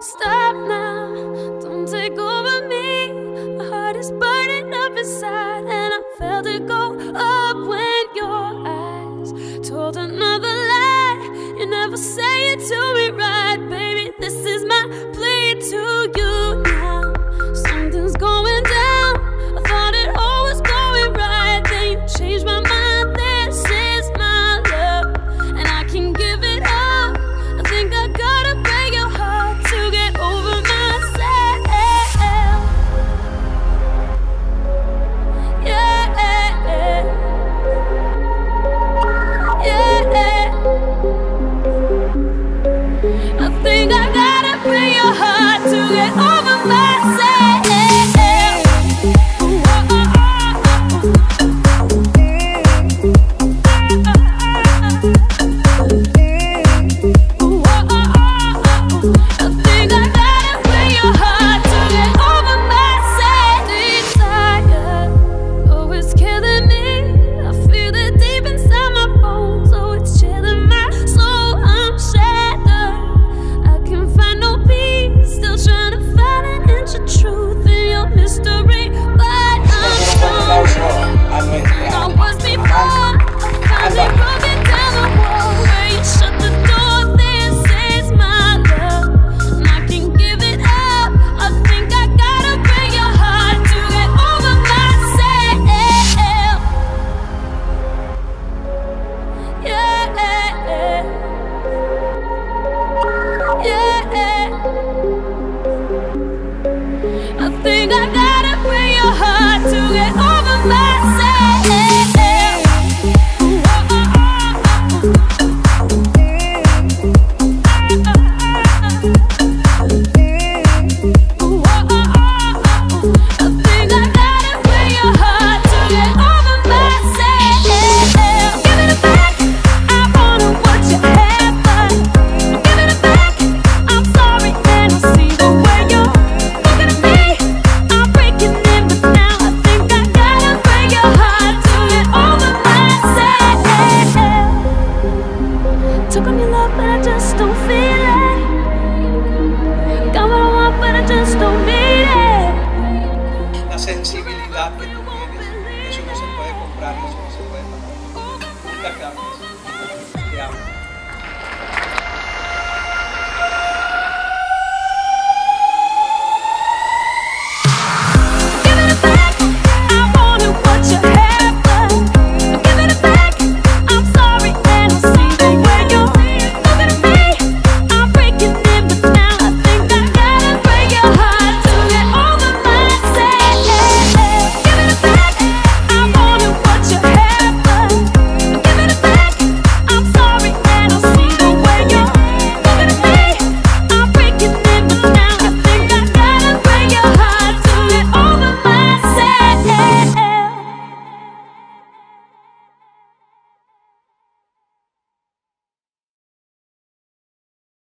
Stop now, don't take over me. My heart is burning up inside, and I failed to go up when your eyes told another lie. You never say it to me right, baby. This is my plea to you. comprarlos o no se